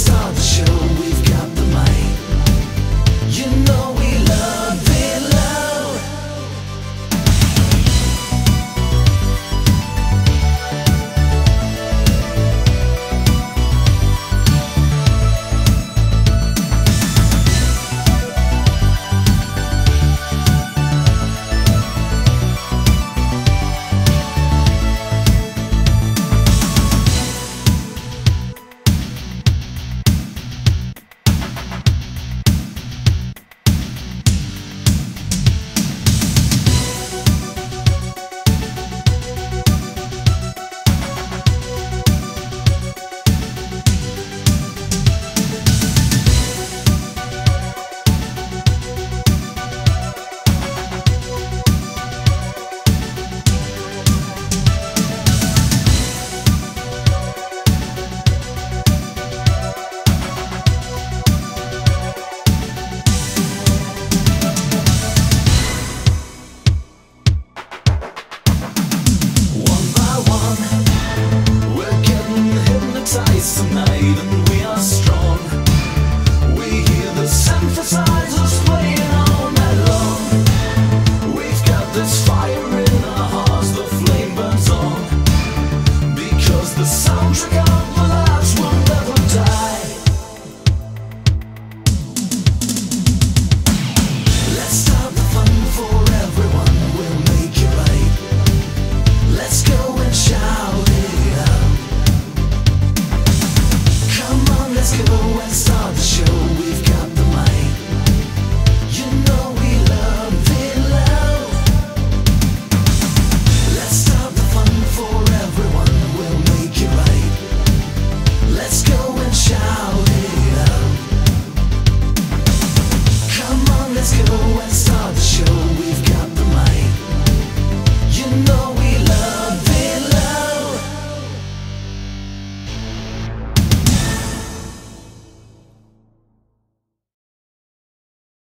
Stop.